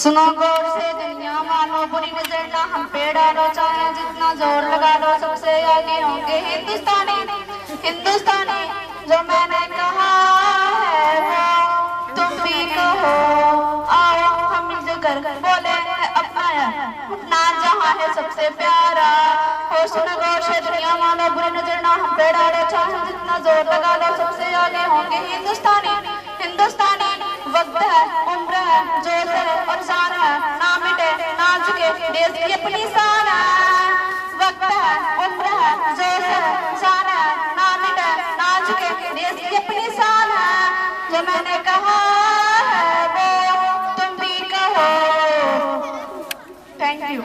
सुनो गौर से दुनिया मानो, बुरी नज़र ना हम पे डालो चाहे, जितना ज़ोर लगा लो सबसे आगे होंगे हिंदुस्तानी। हिंदुस्तानी, जो मैंने कहा है वो, तुम भी कहो, आओ हम मिलकर बोले अपना अपना जहाँ है सबसे प्यारा। हो सुनो गौर से दुनिया मानो, बुरी नज़र ना हम पे डालो चाहे, जितना ज़ोर लगा लो सबसे आगे होंगे हिंदुस्तानी। हिंदुस्तानी जज्बा है, उम्र है, जोश है और शान है। ना मिटे, ना झुके, देश की अपनी शान है। वक्त है, उम्र है, जोश है शान है। ना मिटे, ना झुके, देश की अपनी शान है। जो मैंने कहा है, वो तुम भी कहो। Thank you